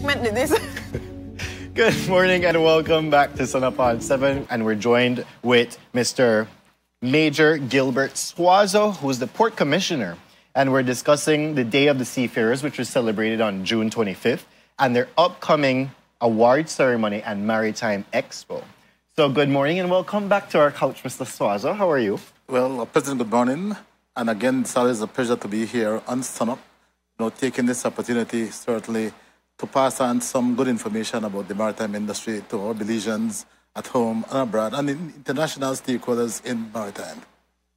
segment did this. Good morning and welcome back to SunUp On 7. And we're joined with Mr. Major Gilbert Swazo, who's the Port Commissioner. And we're discussing the Day of the Seafarers, which was celebrated on June 25th, and their upcoming award ceremony and maritime expo. So, good morning and welcome back to our couch, Mr. Swazo. How are you? Well, uh, President, good morning. And again, it's always a pleasure to be here on SunUp, you know, taking this opportunity certainly to pass on some good information about the maritime industry to our Belizeans at home and abroad and international stakeholders in maritime.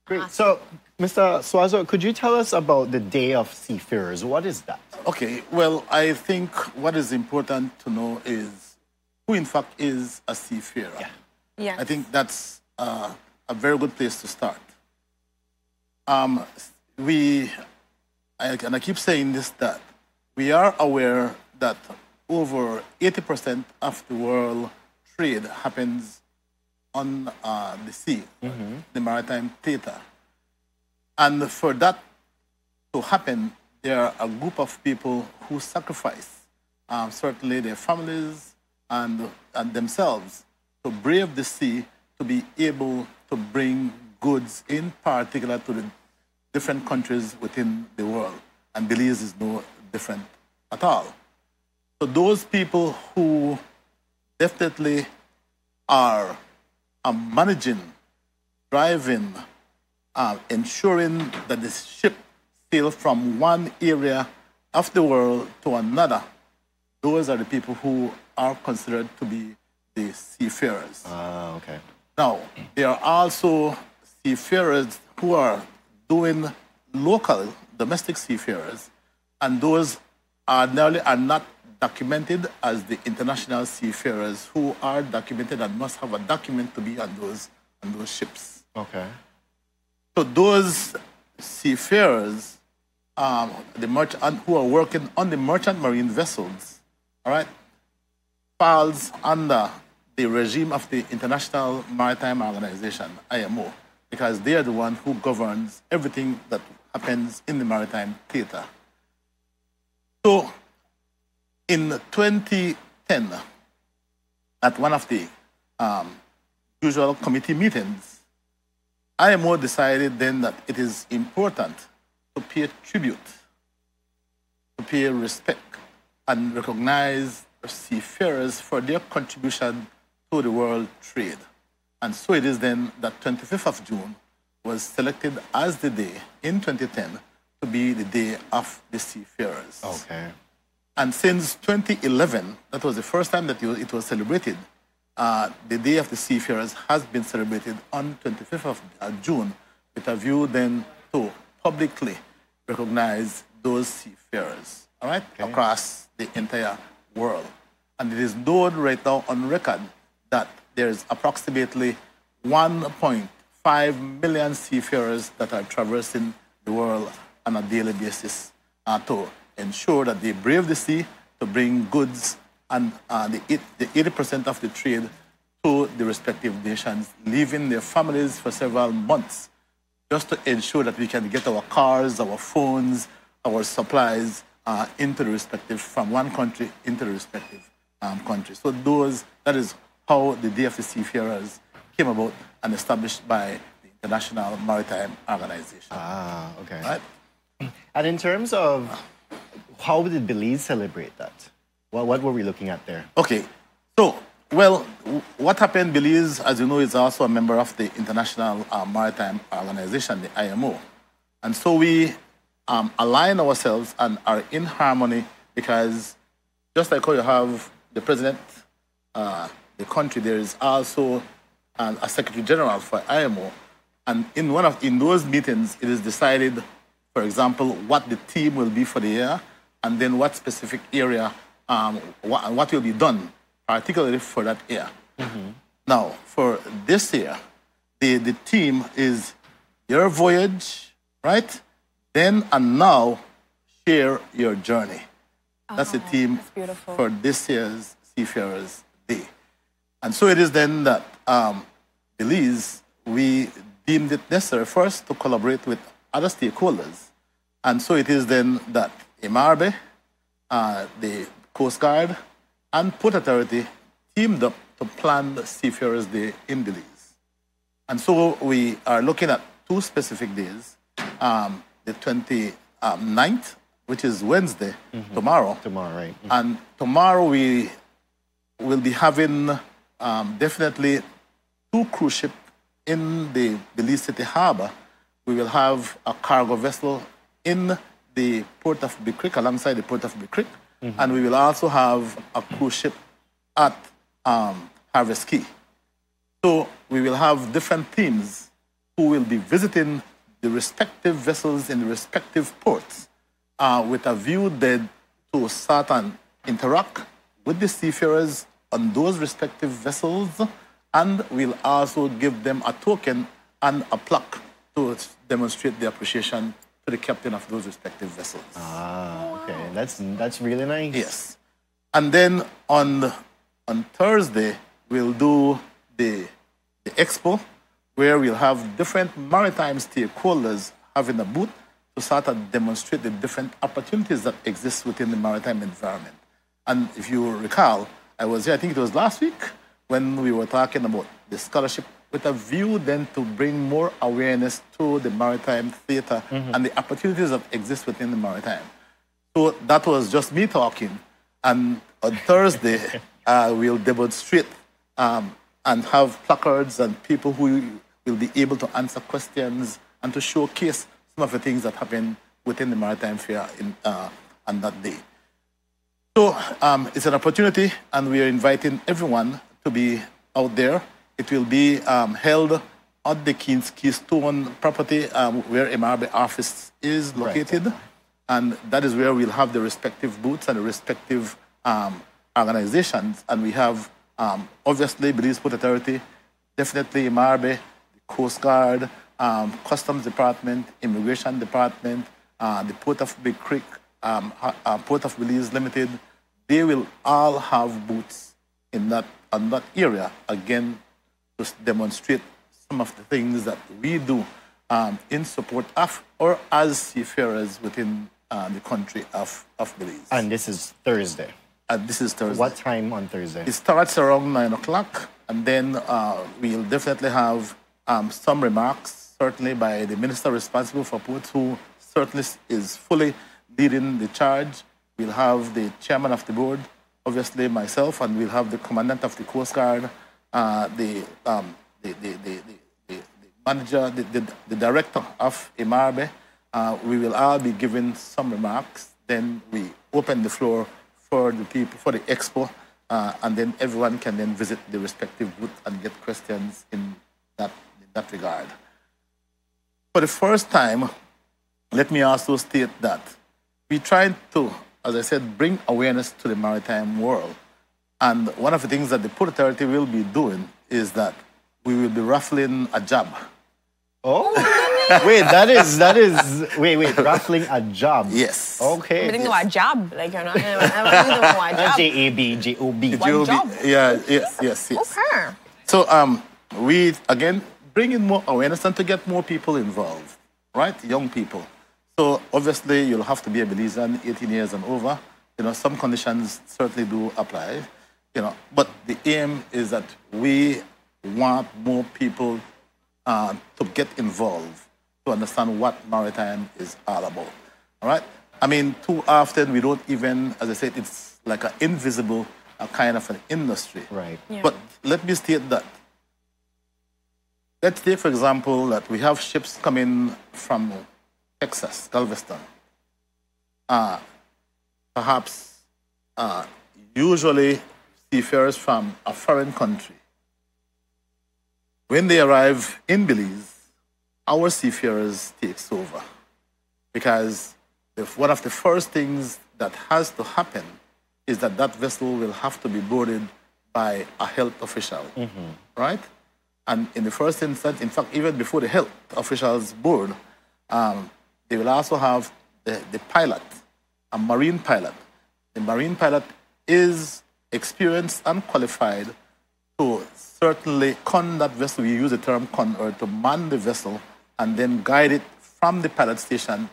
Great. So, Mr. Swazo, could you tell us about the Day of Seafarers? What is that? Okay, well, I think what is important to know is who, in fact, is a seafarer. Yeah. yeah. I think that's uh, a very good place to start. Um, we, I, and I keep saying this, that we are aware that over 80% of the world trade happens on uh, the sea, the maritime theater. And for that to happen, there are a group of people who sacrifice, um, certainly their families and, and themselves, to brave the sea to be able to bring goods, in particular to the different countries within the world. And Belize is no different at all. So those people who definitely are, are managing, driving, uh, ensuring that the ship sails from one area of the world to another, those are the people who are considered to be the seafarers. Ah, okay. Now, there are also seafarers who are doing local, domestic seafarers, and those are nearly are not documented as the international seafarers who are documented and must have a document to be on those on those ships. Okay. So those seafarers, um, the merchant who are working on the merchant marine vessels, all right, falls under the regime of the International Maritime Organization, IMO, because they are the one who governs everything that happens in the maritime theater. So, in 2010, at one of the um, usual committee meetings, IMO decided then that it is important to pay tribute, to pay respect, and recognize seafarers for their contribution to the world trade. And so it is then that 25th of June was selected as the day in 2010 to be the day of the seafarers. Okay. And since 2011, that was the first time that it was celebrated, uh, the Day of the Seafarers has been celebrated on 25th of uh, June with a view then to publicly recognize those seafarers, all right, across the entire world. And it is known right now on record that there's approximately 1.5 million seafarers that are traversing the world on a daily basis uh, to ensure that they brave the sea to bring goods and uh, the, eight- the 80% of the trade to the respective nations, leaving their families for several months just to ensure that we can get our cars, our phones, our supplies uh, into the respective, from one country into the respective um, country. So those, that is how the Day of Seafarers came about and established by the International Maritime Organization. Ah, okay. Right? And in terms of how did Belize celebrate that? What, what were we looking at there? Okay, so, well, what happened, Belize, as you know, is also a member of the International uh, Maritime Organization, the IMO. And so we um, align ourselves and are in harmony because just like how you have the president, uh, the country, there is also an, a secretary general for IMO. And in one of in those meetings, it is decided, for example, what the theme will be for the year, and then what specific area, um, what, what will be done, particularly for that year. Now, for this year, the, the theme is your voyage, right? Then and now, share your journey. That's the theme that's for this year's Seafarers Day. And so it is then that um, Belize, we deemed it necessary first to collaborate with other stakeholders. And so it is then that IMMARBE, uh, the Coast Guard, and Port Authority teamed up to plan the Seafarers Day in Belize. And so we are looking at two specific days um, the 29th, which is Wednesday, tomorrow. Tomorrow, right? And tomorrow we will be having um, definitely two cruise ships in the Belize City Harbor. We will have a cargo vessel in the port of Big Creek, alongside the port of Big Creek, and we will also have a cruise ship at um, Harvest Caye. So we will have different teams who will be visiting the respective vessels in the respective ports uh, with a view then to start and interact with the seafarers on those respective vessels, and we'll also give them a token and a plaque to demonstrate the appreciation to the captain of those respective vessels. Ah, okay. That's that's really nice. Yes. And then on on Thursday we'll do the the expo where we'll have different maritime stakeholders having a booth to start to demonstrate the different opportunities that exist within the maritime environment. And if you recall, I was here, I think it was last week, when we were talking about the scholarship with a view then to bring more awareness to the maritime theater and the opportunities that exist within the maritime. So that was just me talking. And on Thursday, uh, we'll demonstrate um, and have placards and people who will be able to answer questions and to showcase some of the things that happen within the maritime fair in, uh, on that day. So um, it's an opportunity, and we are inviting everyone to be out there. It will be um, held at the Keystone property um, where MRB office is located. And that is where we'll have the respective booths and the respective um, organizations. And we have, um, obviously, Belize Port Authority, definitely MRB, the Coast Guard, um, Customs Department, Immigration Department, uh, the Port of Big Creek, um, uh, Port of Belize Limited. They will all have booths in that, on that area, again, to demonstrate some of the things that we do um, in support of or as seafarers within uh, the country of, of Belize. And this is Thursday. And this is Thursday. What time on Thursday? It starts around nine o'clock, and then uh, we'll definitely have um, some remarks, certainly by the minister responsible for ports, who certainly is fully leading the charge. We'll have the chairman of the board, obviously myself, and we'll have the commandant of the Coast Guard, uh, the, um, the, the, the, the, the, the manager, the, the, the director of IMMARBE. Uh, we will all be giving some remarks. Then we open the floor for the people for the expo, uh, and then everyone can then visit the respective booth and get questions in that in that regard. For the first time, let me also state that we tried to, as I said, bring awareness to the maritime world. And one of the things that the Port Authority will be doing is that we will be raffling a job. Oh, wait, that is that is wait wait raffling a job. Yes. Okay. Biting a job. Like, you're not, I'm not job. J A B J O B. One You'll job. Yeah, yes, yes, yes. Okay. So um, we again bring in more awareness and to get more people involved, right? Young people. So obviously you'll have to be a Belizean, 18 years and over. You know, some conditions certainly do apply. You know, but the aim is that we want more people uh, to get involved to understand what maritime is all about. All right. I mean, too often we don't even, as I said, it's like an invisible uh, kind of an industry. Right. Yeah. But let me state that. Let's take, for example, that we have ships coming from Texas, Galveston. Uh, perhaps, uh, usually seafarers from a foreign country. When they arrive in Belize, our seafarers takes over because if one of the first things that has to happen is that that vessel will have to be boarded by a health official, right? And in the first instance, in fact, even before the health officials board, um, they will also have the, the pilot, a marine pilot. The marine pilot is experienced and qualified to certainly con that vessel. We use the term con, or to man the vessel and then guide it from the pilot station,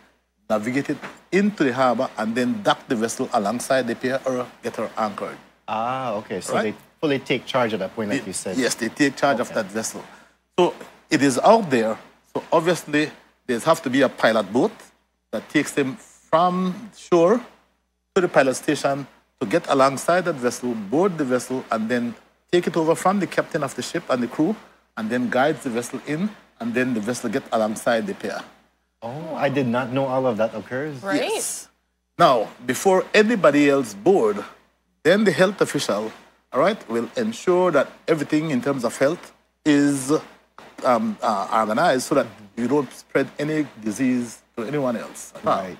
navigate it into the harbor and then dock the vessel alongside the pier or get her anchored. Ah, okay. So Right. they fully take charge at that point, like you said. Yes, they take charge of that vessel. So it is out there. So obviously, there's have to be a pilot boat that takes them from shore to the pilot station to get alongside that vessel, board the vessel, and then take it over from the captain of the ship and the crew, and then guides the vessel in, and then the vessel get alongside the pier. Oh, I did not know all of that occurs. Right. Yes. Now, before anybody else board, then the health official, all right, will ensure that everything in terms of health is um, uh, organized so that you don't spread any disease to anyone else. Right.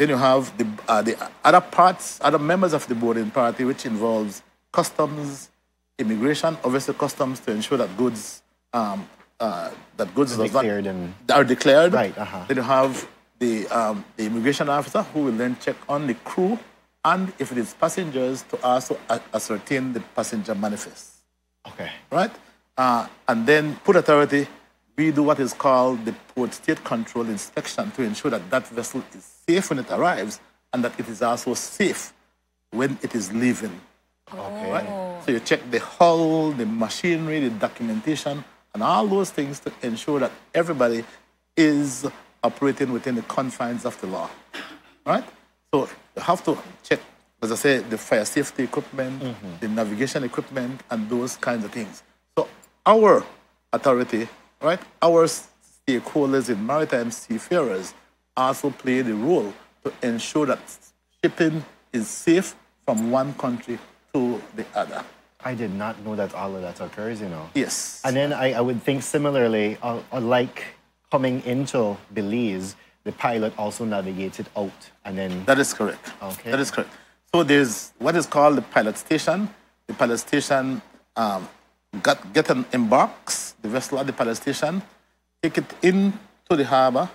Then you have the, uh, the other parts, other members of the boarding party, which involves customs, immigration, obviously customs to ensure that goods um, uh, that goods does not- and are declared. Right, uh-huh. Then you have the, um, the immigration officer who will then check on the crew and if it is passengers to also ascertain the passenger manifest. okay. Right? Uh, and then port authority, we do what is called the port state control inspection to ensure that that vessel is safe when it arrives and that it is also safe when it is leaving. Okay. Right? So you check the hull, the machinery, the documentation, and all those things to ensure that everybody is operating within the confines of the law. Right? So you have to check, as I say, the fire safety equipment, mm-hmm. the navigation equipment, and those kinds of things. So our authority, right, our stakeholders in maritime seafarers also play the role to ensure that shipping is safe from one country to the other. I did not know that all of that occurs, you know. Yes. And then I, I would think similarly, uh, uh, like coming into Belize, the pilot also navigated out and then. That is correct. Okay. That is correct. So there's what is called the pilot station. The pilot station um, got, get an embarks the vessel at the pilot station, take it in to the harbor,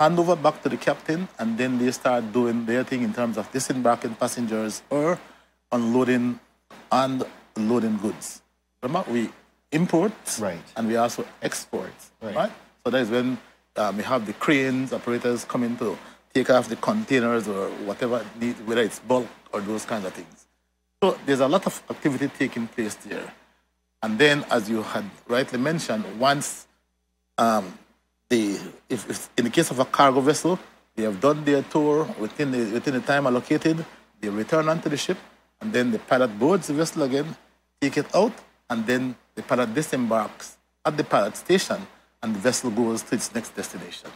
hand over back to the captain, and then they start doing their thing in terms of disembarking passengers or unloading and loading goods. Remember, we import Right. and we also export. Right. Right. So that is when um, we have the cranes operators coming to take off the containers or whatever, need, whether it's bulk or those kinds of things. So there's a lot of activity taking place there. And then, as you had rightly mentioned, once um, the, if, if in the case of a cargo vessel, they have done their tour within the, within the time allocated, they return onto the ship, and then the pilot boards the vessel again, take it out, and then the pilot disembarks at the pilot station, and the vessel goes to its next destination.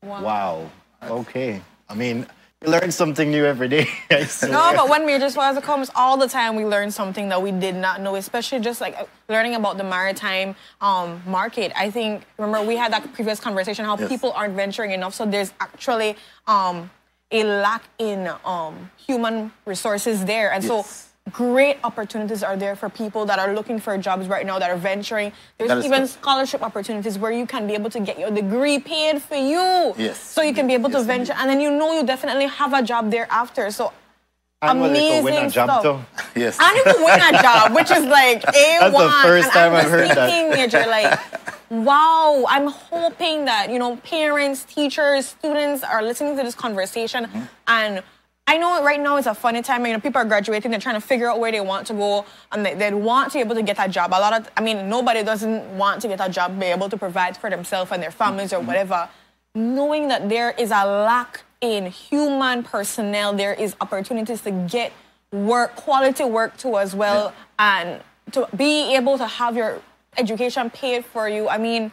Wow. Okay. I mean, you learn something new every day. No, but when Major Swazo comes, all the time we learn something that we did not know, especially just like learning about the maritime um, market. I think, remember, we had that previous conversation how Yes. people aren't venturing enough, so there's actually um, a lack in um, human resources there. And Yes. so great opportunities are there for people that are looking for jobs right now that are venturing. There's even correct. scholarship opportunities where you can be able to get your degree paid for you. Yes. So you can be able to Yes, venture, and then you know you definitely have a job thereafter. So And will it win a amazing job stuff. too? Yes. I didn't win a job, which is like A1. That's the first and time I'm I've heard just that. thinking, Major, like, wow, I'm hoping that, you know, parents, teachers, students are listening to this conversation. Mm-hmm. And I know right now it's a funny time. You know, people are graduating, they're trying to figure out where they want to go, and they, they want to be able to get a job. A lot of, I mean, nobody doesn't want to get a job, be able to provide for themselves and their families Mm-hmm. or whatever. Knowing that there is a lack in human personnel, there is opportunities to get work, quality work too as well, and to be able to have your education paid for you. I mean,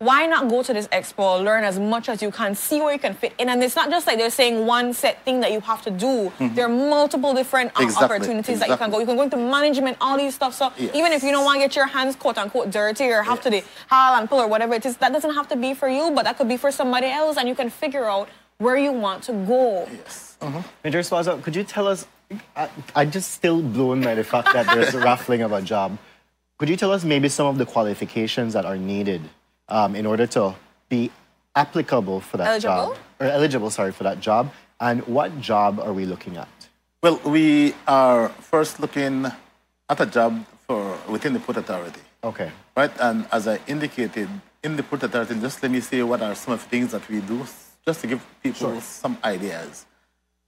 why not go to this expo, learn as much as you can, see where you can fit in? And it's not just like they're saying one set thing that you have to do. There are multiple different uh, Exactly, opportunities that you can go. You can go into management, all these stuff. So Yes. even if you don't want to get your hands quote unquote dirty or have to the Yes. haul and pull or whatever it is, that doesn't have to be for you, but that could be for somebody else, and you can figure out where you want to go. Yes. Major Swazo, could you tell us? I, I'm just still blown by the fact that there's a raffling of a job. Could you tell us maybe some of the qualifications that are needed um, in order to be applicable for that Eligible? job? Or eligible, sorry, for that job? And what job are we looking at? Well, we are first looking at a job for within the Port Authority. Okay. Right, and as I indicated in the Port Authority, just let me say what are some of the things that we do just to give people some ideas.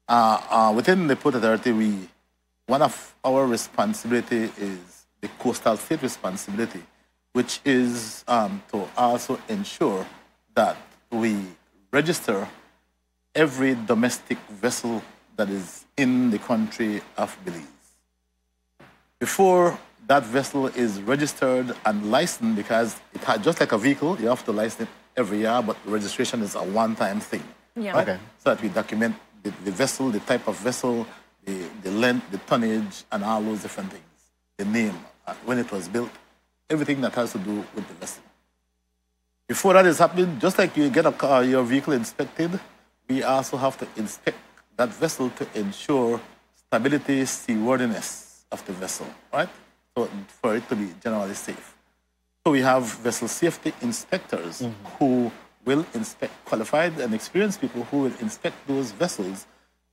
Uh, uh, within the Port Authority, we, one of our responsibility is the coastal state responsibility, which is um, to also ensure that we register every domestic vessel that is in the country of Belize. Before that vessel is registered and licensed, because it had, just like a vehicle, you have to license it every year, but registration is a one-time thing. Yeah. Okay. So that we document the, the vessel, the type of vessel, the, the length, the tonnage, and all those different things. The name, uh, when it was built, everything that has to do with the vessel. Before that is happening, just like you get a car, your vehicle inspected, we also have to inspect that vessel to ensure stability, seaworthiness of the vessel, right? So for it to be generally safe. So we have vessel safety inspectors mm-hmm. who will inspect qualified and experienced people who will inspect those vessels,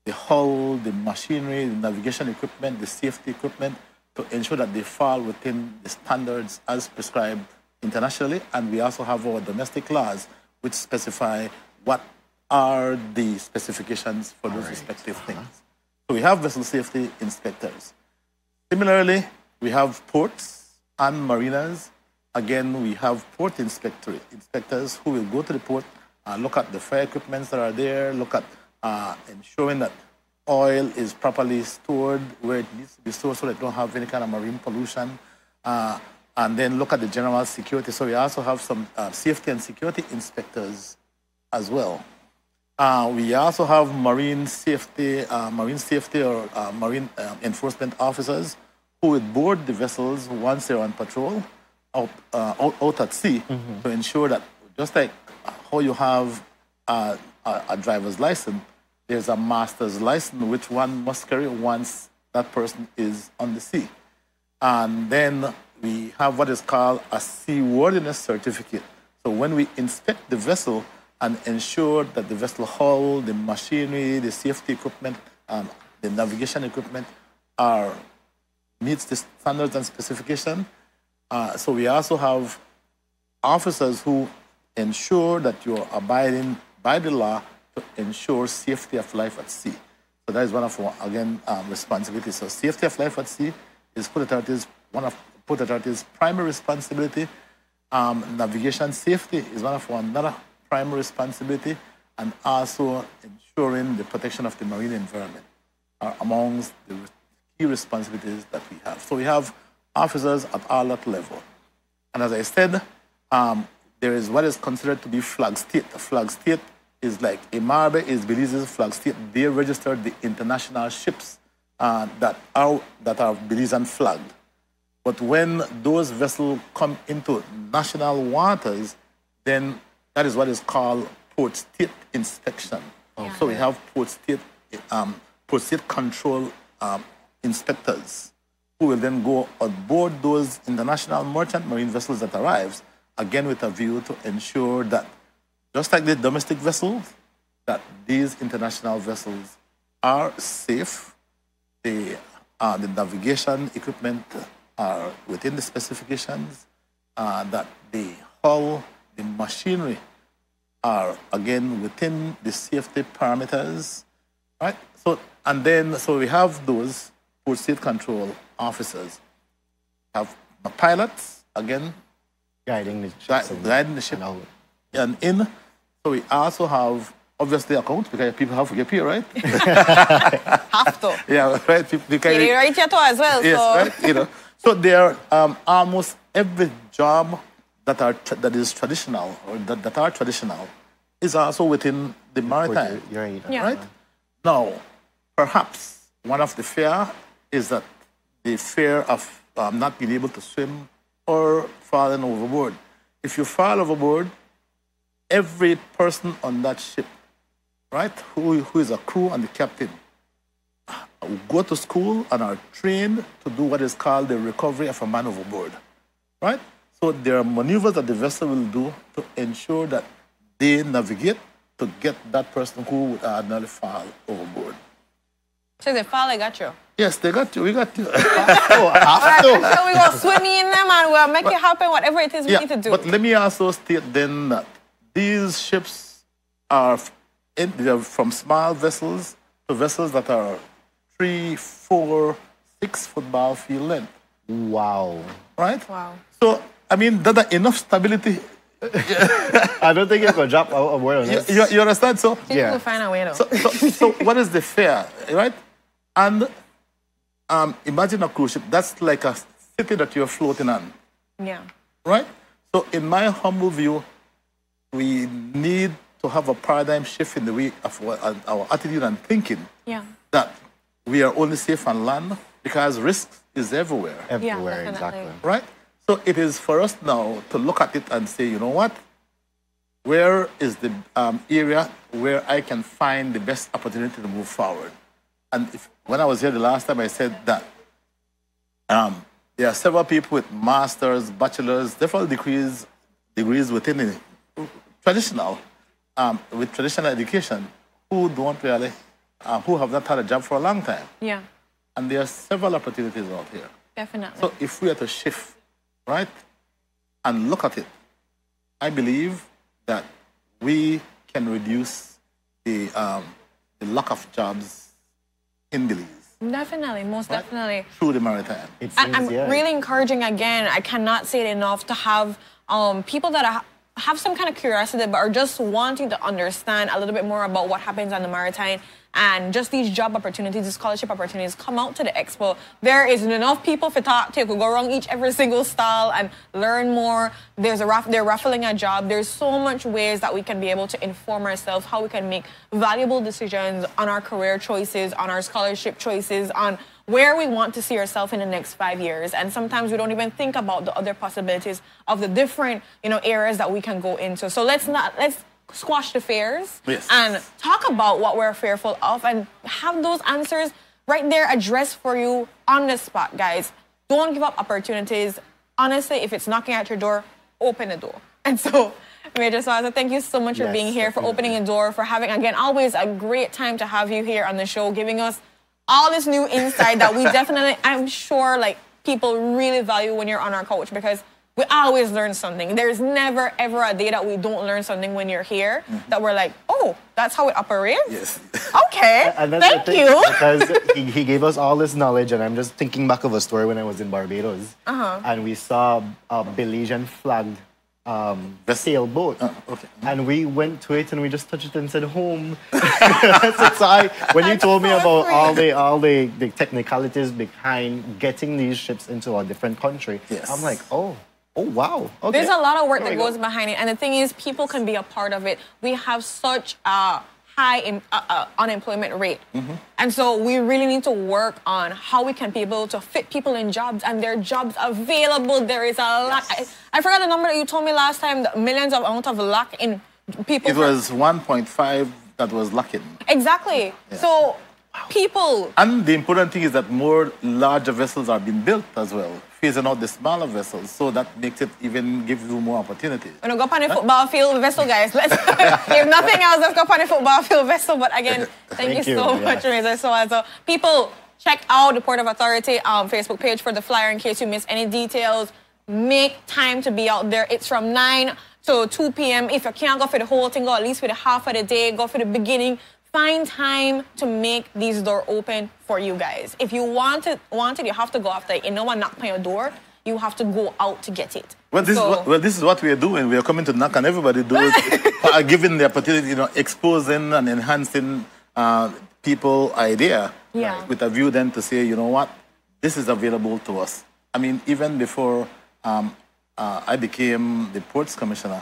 the hull, the machinery, the navigation equipment, the safety equipment, to ensure that they fall within the standards as prescribed internationally. And we also have our domestic laws which specify what are the specifications for those respective things. So we have vessel safety inspectors. Similarly, we have ports and marinas. Again, we have port inspector, inspectors who will go to the port, uh, look at the fire equipments that are there, look at uh, ensuring that oil is properly stored where it needs to be stored so that they don't have any kind of marine pollution. Uh, and then look at the general security. So we also have some uh, safety and security inspectors as well. Uh, we also have marine safety, uh, marine safety or uh, marine um, enforcement officers who would board the vessels once they're on patrol out, uh, out, out at sea to ensure that just like how you have uh, a, a driver's license, there's a master's license which one must carry once that person is on the sea. And then we have what is called a seaworthiness certificate. So when we inspect the vessel and ensure that the vessel hull, the machinery, the safety equipment, um, the navigation equipment are meets the standards and specification. Uh, so we also have officers who ensure that you're abiding by the law ensure safety of life at sea. So that is one of our, again, um, responsibilities. So safety of life at sea is Port Authority's, one of Port Authority's primary responsibility. Um, navigation safety is one of our another primary responsibility, and also ensuring the protection of the marine environment are amongst the key responsibilities that we have. So we have officers at all that level. And as I said, um, there is what is considered to be flag state. A flag state is like IMMARBE is Belize's flag state. They registered the international ships uh, that are that are Belizean flagged. But when those vessels come into national waters, then that is what is called port state inspection. So we have port state, um, port state control um, inspectors who will then go on board those international merchant marine vessels that arrives, again with a view to ensure that, just like the domestic vessels, that these international vessels are safe, the, uh, the navigation equipment are within the specifications, uh, that the hull, the machinery are again within the safety parameters, right? So, and then, so we have those port state control officers, have pilots, again, Guiding the gui- guiding the ship, and and in, so we also have obviously accounts because people have to get paid, right? Have to. yeah, right. They carry- You right here too as well. yes, so right. You know, so there are um, almost every job that are tra- that is traditional or that, that are traditional is also within the maritime. You're right. Yeah. Right? Now, perhaps one of the fear is that the fear of um, not being able to swim or falling overboard. If you fall overboard, every person on that ship, right, who, who is a crew and the captain, will go to school and are trained to do what is called the recovery of a man overboard, right? So there are maneuvers that the vessel will do to ensure that they navigate to get that person who would ordinarily fall overboard. so they fall, I got you. Yes, they got you. We got you. Oh, after. so we go swimming in them and we'll make it happen, whatever it is we need to do. But let me also state then that these ships are in, they're from small vessels to vessels that are three, four, six football field length, Wow. right? Wow. So, I mean, that enough stability. I don't think you can drop a, a word on You, this. you, you understand? So, People Yeah. will find a way though. so, so, so what is the fare, right? And um, imagine a cruise ship. That's like a city that you're floating on, yeah. right? So, in my humble view, we need to have a paradigm shift in the way of our, our attitude and thinking Yeah. that we are only safe on land because risk is everywhere, Everywhere, definitely. exactly. right? So it is for us now to look at it and say, you know what? Where is the um, area where I can find the best opportunity to move forward? And if, when I was here the last time, I said that um, there are several people with masters, bachelors, different degrees, degrees within the traditional, um, with traditional education, who don't really, uh, who have not had a job for a long time. Yeah. And there are several opportunities out here. Definitely. So if we are to shift, right, and look at it, I believe that we can reduce the, um, the lack of jobs in Belize definitely. Most definitely. through the maritime. It And seems, I'm yeah. really encouraging again. I cannot say it enough to have um, people that are, have some kind of curiosity but are just wanting to understand a little bit more about what happens on the maritime and just these job opportunities, these scholarship opportunities. Come out to the expo. There isn't enough people for talk to. You could go around each every single stall and learn more. There's a they're raffling a job. There's so much ways that we can be able to inform ourselves how we can make valuable decisions on our career choices, on our scholarship choices, on where we want to see ourselves in the next five years. And sometimes we don't even think about the other possibilities of the different, you know, areas that we can go into. So let's not let's squash the fears Yes. and talk about what we're fearful of and have those answers right there addressed for you on the spot, guys. Don't give up opportunities. Honestly, if it's knocking at your door, open the door. And so, Major Swazo, thank you so much for Yes, being here, for opening the door, for having, again, always a great time to have you here on the show, giving us all this new insight that we definitely, I'm sure, like, people really value when you're on our coach because we always learn something. There's never, ever a day that we don't learn something when you're here that we're like, oh, that's how it operates? Yes. Okay. And that's Thank you. because he, he gave us all this knowledge, and I'm just thinking back of a story when I was in Barbados, Uh-huh. and we saw a Belizean flagged um, Vessel. sailboat, Uh, okay. and we went to it and we just touched it and said home. so, so I, when you told me about all the all the, the technicalities behind getting these ships into a different country, Yes. I'm like, oh, oh wow, okay. There's a lot of work There that we go. goes behind it, and the thing is, people can be a part of it. We have such a high in, uh, uh, unemployment rate, Mm-hmm. and so we really need to work on how we can be able to fit people in jobs, and there are jobs available. There is a lot. I, I forgot the number that you told me last time. The millions of amount of lack in people. It was 1.5 that was lacking. exactly. So people And the important thing is that more larger vessels are being built as well, phasing out the smaller vessels. So that makes it even give you more opportunities. We're gonna go on the football field vessel, guys. Let's, if nothing else, let's go on the football field vessel. But again, thank, Thank you, you, so much, Razor. So, so people, check out the Port of Authority um, Facebook page for the flyer in case you miss any details. Make time to be out there. It's from 9 to 2 p.m. If you can't go for the whole thing, go at least for the half of the day. Go for the beginning. Find time to make these doors open for you guys. If you want it, want it, you have to go after it. And no one knock on your door. You have to go out to get it. Well, this, So- is what, well, this is what we are doing. We are coming to knock on everybody doors, uh, giving the opportunity, you know, exposing and enhancing uh, people idea Yeah. with a view then to say, you know what, this is available to us. I mean, even before um, uh, I became the ports commissioner,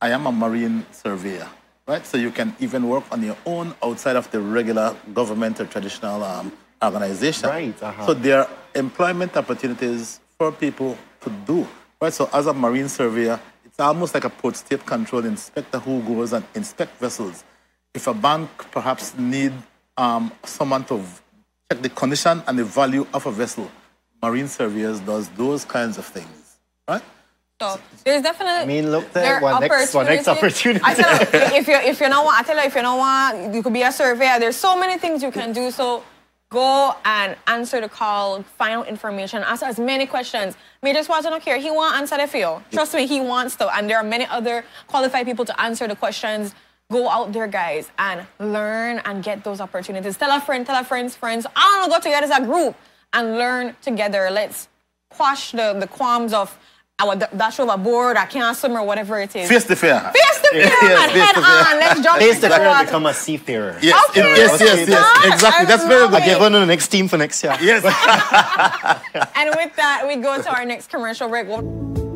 I am a marine surveyor, right? So you can even work on your own outside of the regular government or traditional um, organization. Right, uh-huh. So there are employment opportunities for people to do, right? So as a marine surveyor, it's almost like a port state control inspector who goes and inspect vessels. If a bank perhaps need um, someone to check the condition and the value of a vessel, marine surveyors does those kinds of things, right? So there's definitely. I mean, look there, what next- what next opportunity? I tell you, if you if you know what I tell you, if you know what, you could be a surveyor. There's so many things you can do. So go and answer the call, find out information, ask as many questions. Major Swaz don't care. He want answer that for you. Trust me, he wants to. And there are many other qualified people to answer the questions. go out there, guys, and learn and get those opportunities. Tell a friend, tell a friend's friends. I want to go together as a group and learn together. Let's quash the, the qualms of our dash overboard, I can't swim or whatever it is. Face the fear. Face the fear Yes, and face head the fear. on. Let's jump Taste into the the fear and become a seafarer. Yes, Okay, yes, okay, yes, yes. Exactly. I That's very good. I give on the next team for next year. Yes. And with that, we go to our next commercial break. We'll-